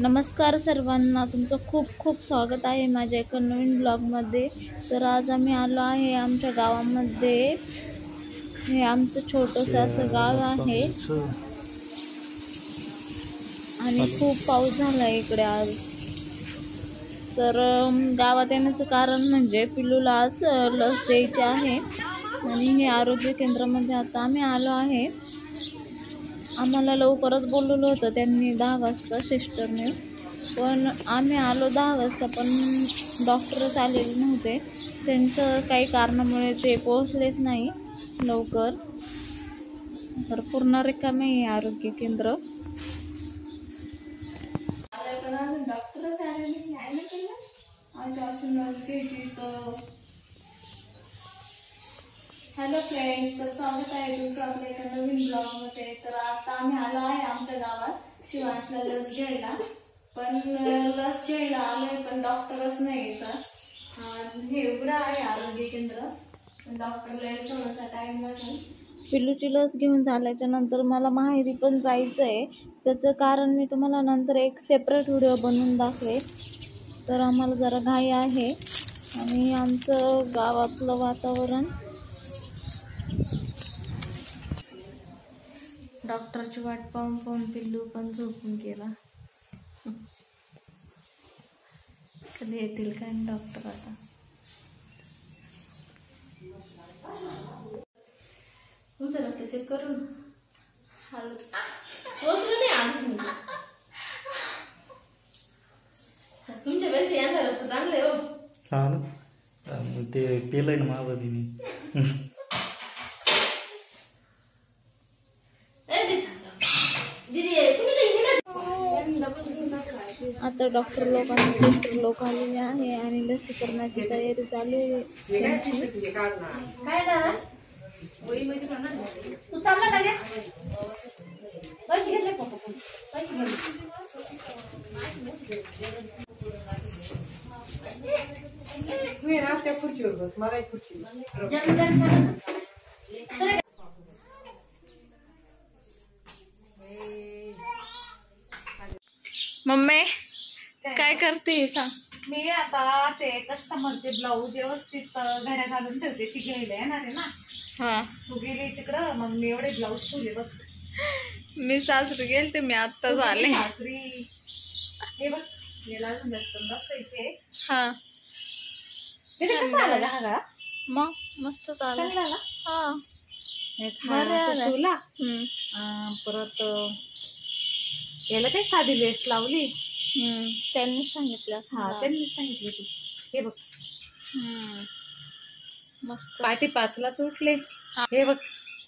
नमस्कार सर्वांना तुमचं खूप खूप स्वागत आहे माझ्या एका नवीन ब्लॉगमध्ये. तर आज आम्ही आलो आहे आमच्या गावामध्ये. हे आमचं छोटंसं असं गाव आहे. आणि खूप पाऊस झाला आहे इकडे आज. तर गावात येण्याचं कारण म्हणजे पिल्लूला आज लस द्यायची आहे. आणि हे आरोग्य केंद्रामध्ये आता आम्ही आलो आहे. आम्हाला लवकरच बोलवलं होतं त्यांनी दहा वाजता सिस्टरने पण आम्ही आलो दहा वाजता पण डॉक्टरच आलेले नव्हते. त्यांचं काही कारणामुळे ते पोहोचलेच नाही लवकर. तर पूर्ण रिकामे आहे आरोग्य केंद्र. डॉक्टरच आलेले आहे ना हॅलो फ्रेंड्स तर स्वागत आहे तुमचं आपल्या एका नवीन ब्लॉगमध्ये तर आता आम्ही आलो आहे आमच्या गावात शिवांशला लस घ्यायला. पण लस घ्यायला आलोय पण डॉक्टरच नाही इथं. हे उघडं आहे आरोग्य केंद्र. पण डॉक्टरला थोडासा टाइम लागेल. पिल्लूची लस घेऊन झाल्याच्यानंतर मला माहेरी पण जायचं आहे त्याचं कारण मी तुम्हाला नंतर एक सेपरेट व्हिडिओ बनवून दाखवे तर आम्हाला जरा घाई आहे. आणि आमचं गावातलं वातावरण डॉक्टरची वाट पाहून पाहून पिल्लू पण झोपून गेला. कधी येतील काय डॉक्टर आता? जरा त्याचे करून. हाल. पोचलं नाही अजून तुमच्यापेक्षा यांना रक्त चांगलं आहे हो. हा ना? ते पेलंय ना माझं तिने डॉक्टर लोक आणि सिस्टर लोक आलेले आहे आणि लसीकरणाची तयारी चालू आहे त्यांची तू चालला का रे? पैसे घेतले का पप्पा? पैसे घेतले. जमीनदार सांगा. मम्मी काय करते सांग. मी आता ते कस्टमरचे ब्लाऊज व्यवस्थित घड्या घालून ठेवते. ती घ्यायला येणार आहे ना. हा. तू गेली तिकडं मग मी एवढे ब्लाऊज ठेवले बघ. मी सासरी गेलते मी आत्ताच आले सासरी? हे बघ याला अजून बसवायचे हा. तिथे कसा आला घागा मग मस्त चालू चांगला आला? हा. एक बरं हा असा आला. शिवला. हम्म. अं, परत अं, याला काही साधी लेस लावली. त्यांनी सांगितलं हा. त्यांनी सांगितली ती हे बघ. हम्म. मस्त. पाठी पाचलाच उठले. हे. बघ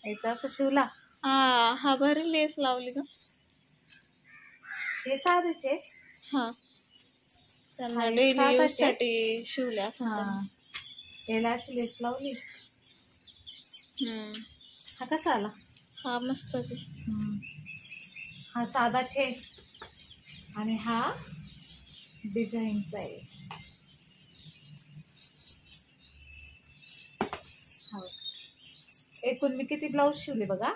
याचा असं शिवला. हा हा भारी लेस लावली का हे साधेचे. हा. त्यांना हा, डेली साधाच. यूज आहे. साठी शिवले असं हा. याला अशी लेस लावली. हम्म. हा कसा आला? हा मस्तच आहे. हा साधाच. आणि हा डिझाईनचा आहे एकूण मी किती ब्लाऊज शिवले बघा?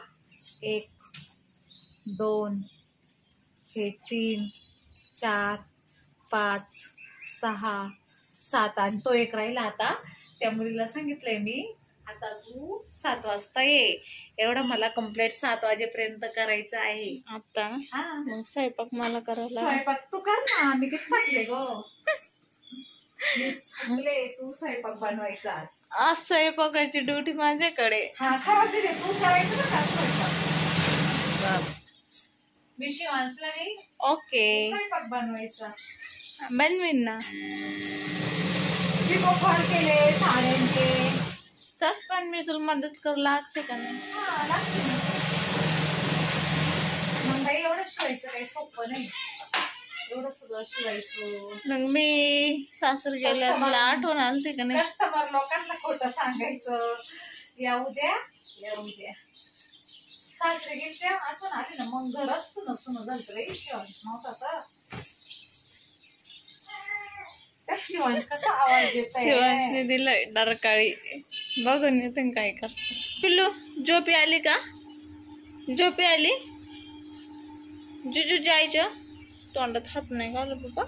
एक दोन हे तीन चार पाच सहा सात. आणि तो एक राहिला आता. त्या मुलीला सांगितलंय मी आता तू सात वाजता ये. एवढं मला कंप्लीट सात वाजेपर्यंत करायचं आहे. आता? हा. मग स्वयंपाक मला करायला. स्वयंपाक तू कर ना. मी किती थकले ग. मी थकले. तू स्वयंपाक बनवायचा आज. आज स्वयंपाकाची ड्युटी माझ्याकडे. हा खरंच दिले तू करायचं ना का स्वयंपाक? मी शिवांशला नाही? ओके. स्वयंपाक बनवायचा. बनवीन ना. मी केले साड्यांचे तस पण मी तुला मदत करू लागते का नाही. मग काही एवढं शिवायचं काही सोपं नाही. एवढं सगळं शिवायचं. मग मी सासर गेल्या मला आठवण आलते का नाही? कस्टमर लोकांना खोटं सांगायचं. या उद्या या उद्या. सासरे गेले त्या आठवण आली ना मग घरच सुन सुन झालं रे शिवांश नव्हता तर. शिवांश दिलंय डरकाळी. बघून येते काय करते. पिल्लू झोपी आली का? झोपी आली? जुजू जायचं? तोंडात हात नाही घालू बाबा.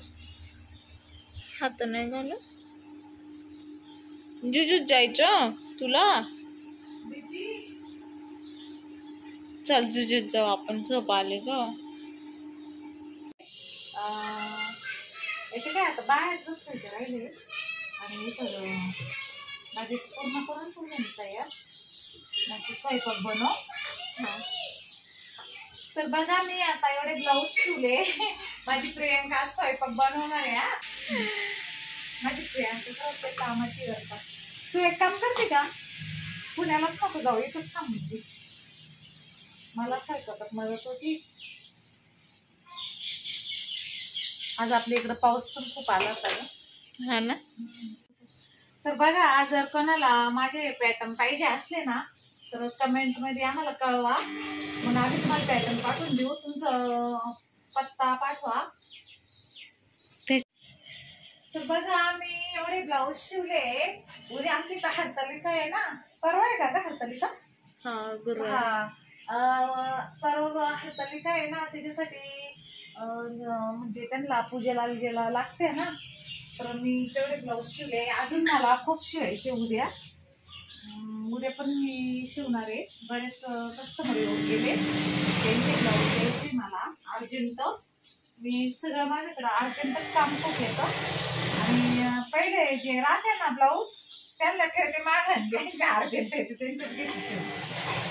हात नाही घालू जुजूत जायचं तुला? चल जुजूत जाऊ आपण झोप आले ग. याचे काय आता बाहेर बसायचे राहिले. आणि सगळं बागेचं पूर्ण करून पूर्ण तयार. नंतर स्वयंपाक बनव. हा. तर बघा मी आता एवढे ब्लाऊज शिवले. माझी प्रियंका आज स्वयंपाक बनवणार आहे माझी प्रियंका प्रत्येक कामाची करता तू एक काम करते का? पुण्यालाच नको जाऊ इथंच थांबते मला स्वयंपाकात मदत होती. आज आपल्या इकडं पाऊस पण खूप आला होता. हा ना? तर बघा आज जर कोणाला माझे पॅटर्न पाहिजे असले ना तर कमेंटमध्ये आम्हाला कळवा. मग आम्ही तुम्हाला पॅटर्न पाठवून देऊ. तुमचं पत्ता पाठवा. तर बघा आम्ही एवढे ब्लाऊज शिवले. उद्या आमची इथं हरतालिका आहे ना? परवा आहे का ग हरतालिका? हा. अं, परवा हरतालिका आहे ना त्याच्यासाठी म्हणजे त्यांना पूजेला विजेला लागते ना तर मी तेवढे ब्लाऊज शिवले. अजून मला खूप शिवायचे उद्या. उद्या पण मी शिवणार आहे. बरेच कस्टमर येऊन गेले. त्यांचे ब्लाऊज द्यायचे मला. अर्जंट मी सगळं माझ्याकडं अर्जंटच काम खूप येतं. आणि पहिले जे राहते ना ब्लाऊज त्यांना ठेवते मागं. अर्जंट येते त्यांच्यात घेते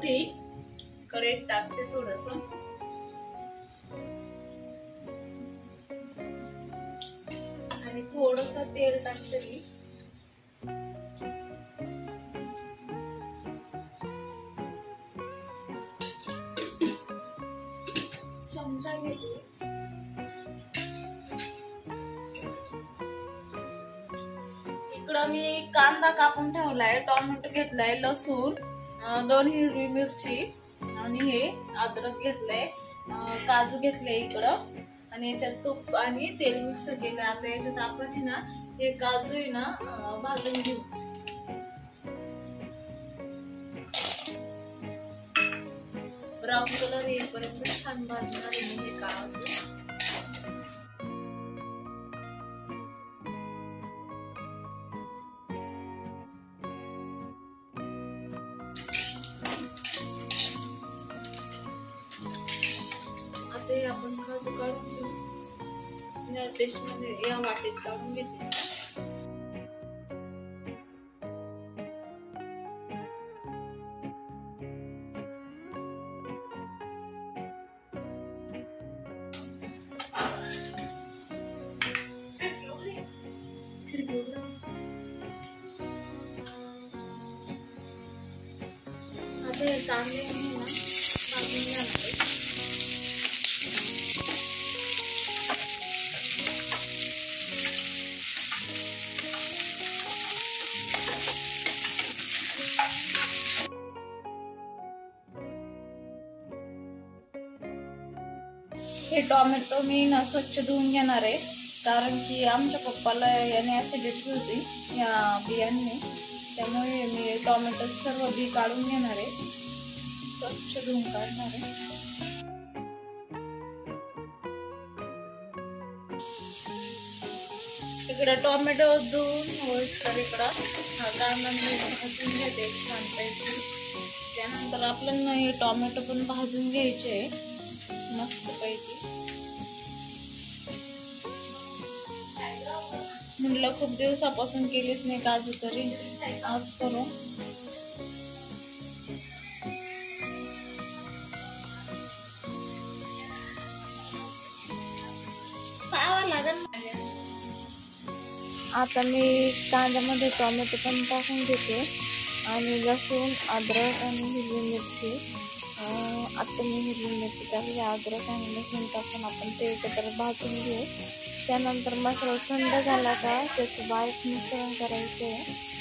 घेतलंय कढईत टाकते थोडस. आणि थोडस तेल टाकते मी. चमचा घेते. इकडं मी कांदा कापून ठेवलाय टोमॅटो घेतलाय लसूण. दोन हिरवी मिरची आणि हे अद्रक घेतलंय काजू घेतले इकडं. आणि याच्यात तूप आणि तेल मिक्स केलं आता याच्यात आपण हे ना हे काजू आहे ना भाजून घेऊ. ब्राऊन कलर येईपर्यंत छान भाजणार आहे मी हे काजू. काढून घेऊ या या वाटेत काढून घेते आता टोमॅटो मी ना स्वच्छ धुवून घेणार आहे. कारण की आमच्या पप्पाला याने ॲसिडिटी होती या बियांनी. त्यामुळे मी टोमॅटो सर्व बी काढून घेणार आहे. स्वच्छ धुवून काढणार आहे. इकडं टोमॅटो धुवून होईस्तर इकडं. हा कांदा मी भाजून घेते छानपैकी. त्यानंतर आपल्याला हे टोमॅटो पण भाजून घ्यायचे आहे. मस्तपैकी. म्हणलं खूप दिवसापासून केलीच नाही काजू तरी. आज करू. आता मी कांद्यामध्ये टोमॅटो पण टाकून घेते. आणि लसूण अद्रक आणि हिरवी मिरची. आता मी हिरवी मिरची टाकली. अद्रक आणि लसूण टाकून आपण ते एकत्र भाजून घेऊ. त्यानंतर मसाला थंड झाला का त्याचं बारीक मिश्रण करायचं आहे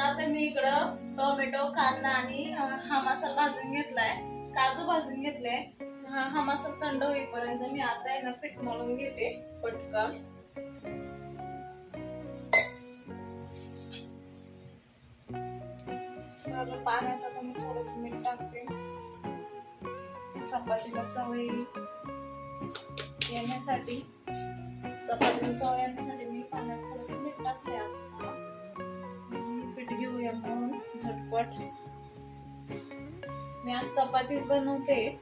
आता मी इकडं टोमॅटो कांदा आणि हा मसाला भाजून घेतलाय. काजू भाजून घेतले हा मसाला थंड होईपर्यंत मी आता आहे ना पीठ मळून घेते पटकन. पाण्याचा पाण्यात मी थोडस मीठ टाकते. चपातीला चव येईल. येण्यासाठी चपातीला चव येण्यासाठी झटपट. मी आज चपातीच बनवते.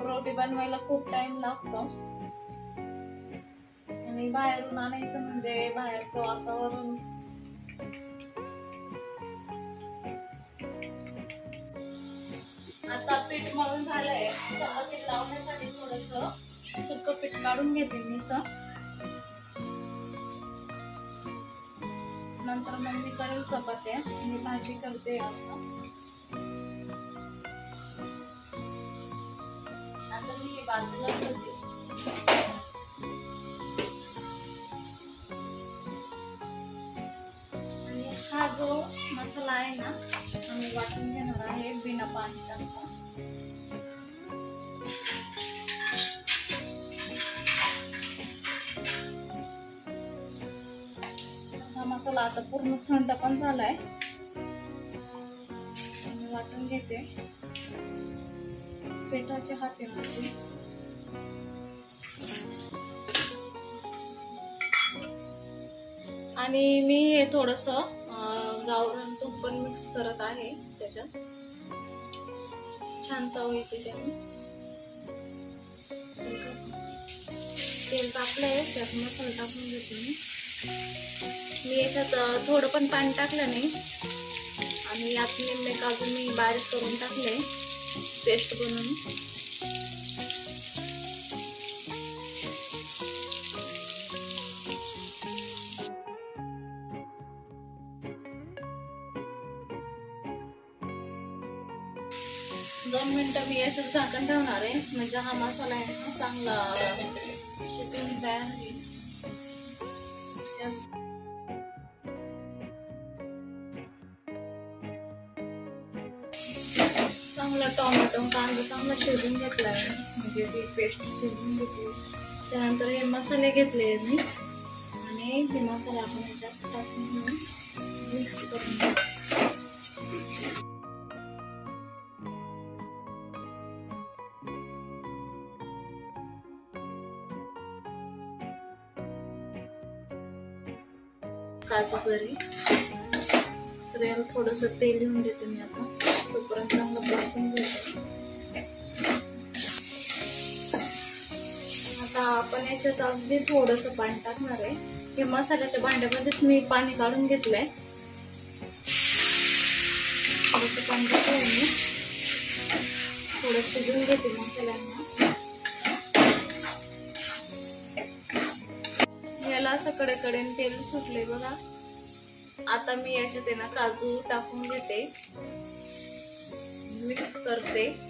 रोटी बनवायला खूप टाइम लागतो. आणि बाहेरून आणायचं म्हणजे बाहेरचं वातावरण. आता पीठ मळून झालंय. चपाती लावण्यासाठी थोडस सुक पीठ काढून घेते मी तर नंतर मग मी करेल चपात्या. मी भाजी करते आता. मी बाजूला करते आणि हा जो मसाला आहे ना आम्ही वाटून घेणार आहे बिना पाणी टाकता. मसाला आता पूर्ण थंड पण झालाय. आहे वाटून घेते. पेठाचे हाते माझे. आणि मी हे थोडस गावरण तूप पण मिक्स करत आहे त्याच्यात. छान चव येते त्याने तेल टाकलंय त्यात मसाला टाकून घेते मी. मी याच्यात थोडं पण पाणी टाकलं नाही. आणि यात निम्मे काजू मी बारीक करून टाकले पेस्ट बनवून. दोन मिनटं मी याच्यावर झाकण ठेवणार आहे. म्हणजे हा मसाला आहे ना चांगला शिजून तयार होईल. टोमॅटो कांदा चांगला शिजून घेतला आहे म्हणजे ती पेस्ट शिजून घेतली. त्यानंतर हे मसाले घेतले मी. आणि हे मसाले आपण याच्यात टाकून घेऊन मिक्स करून घेऊ. काजू करी. तर याला थोडस तेल घेऊन देते मी आता. तोपर्यंत चांगलं भाजून आता आपण याच्यात अगदी थोडस पाणी टाकणार आहे. हे मसाल्याच्या भांड्यामध्येच मी पाणी काढून घेतलंय. थोडस पाणी टाकलंय मी. थोडं शिजून घेते मसाल्यांना. याला असं कडेकडेने तेल सुटले बघा. आता मी याच्यात आहे ना काजू टाकून घेते. मिक्स करते.